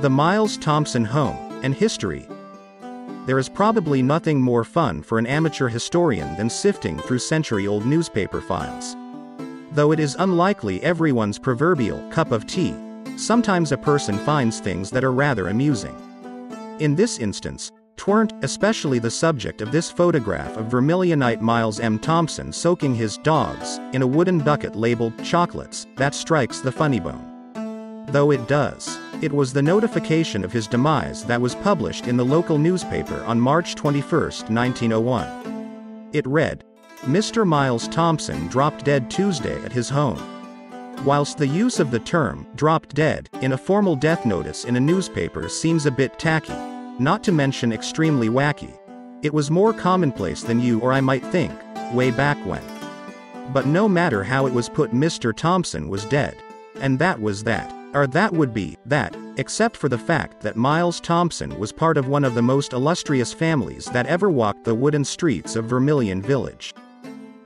The Miles Thompson Home, and History. There is probably nothing more fun for an amateur historian than sifting through century-old newspaper files. Though it is unlikely everyone's proverbial cup of tea, sometimes a person finds things that are rather amusing. In this instance, tweren't especially the subject of this photograph of Vermilionite Miles M. Thompson soaking his dogs in a wooden bucket labeled chocolates that strikes the funny bone. Though it does. It was the notification of his demise that was published in the local newspaper on March 21, 1901. It read, Mr. Miles Thompson dropped dead Tuesday at his home. Whilst the use of the term, dropped dead, in a formal death notice in a newspaper seems a bit tacky, not to mention extremely wacky, it was more commonplace than you or I might think, way back when. But no matter how it was put Mr. Thompson was dead. And that was that. Or that would be, that, except for the fact that Miles Thompson was part of one of the most illustrious families that ever walked the wooden streets of Vermilion Village.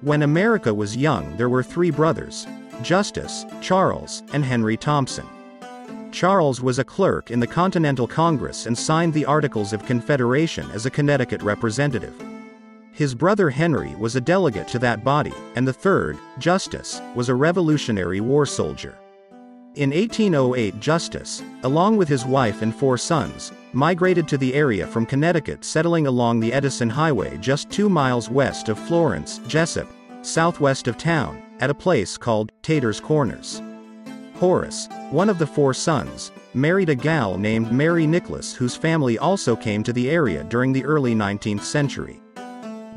When America was young there were three brothers, Justus, Charles, and Henry Thompson. Charles was a clerk in the Continental Congress and signed the Articles of Confederation as a Connecticut representative. His brother Henry was a delegate to that body, and the third, Justus, was a Revolutionary War soldier. In 1808 Justus, along with his wife and four sons, migrated to the area from Connecticut settling along the Edison Highway just two miles west of Florence, Jessup, southwest of town, at a place called Tater's Corners. Horace, one of the four sons, married a gal named Mary Nicholas whose family also came to the area during the early 19th century.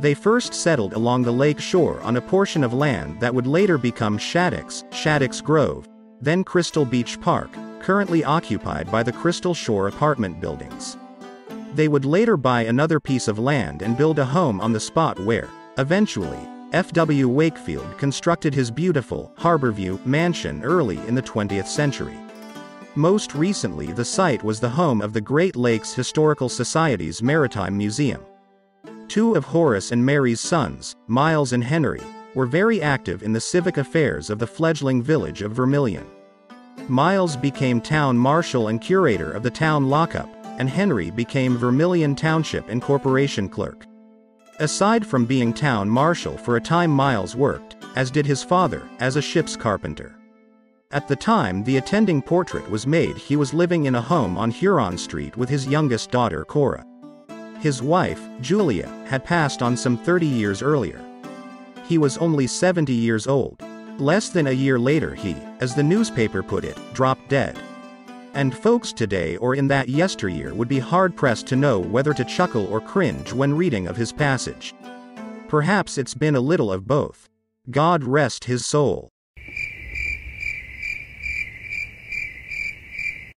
They first settled along the lake shore on a portion of land that would later become Shattuck's, Shattuck's Grove, then Crystal Beach Park, currently occupied by the Crystal Shore apartment buildings. They would later buy another piece of land and build a home on the spot where, eventually, F.W. Wakefield constructed his beautiful Harborview mansion early in the 20th century. Most recently the site was the home of the Great Lakes Historical Society's Maritime Museum. Two of Horace and Mary's sons, Miles and Henry, were very active in the civic affairs of the fledgling village of Vermilion. Miles became town marshal and curator of the town lockup, and Henry became Vermilion Township and Corporation clerk. Aside from being town marshal for a time Miles worked, as did his father, as a ship's carpenter. At the time the attending portrait was made he was living in a home on Huron Street with his youngest daughter Cora. His wife, Julia, had passed on some 30 years earlier. He was only 70 years old. Less than a year later he, as the newspaper put it, dropped dead. And folks today or in that yesteryear would be hard-pressed to know whether to chuckle or cringe when reading of his passage. Perhaps it's been a little of both. God rest his soul.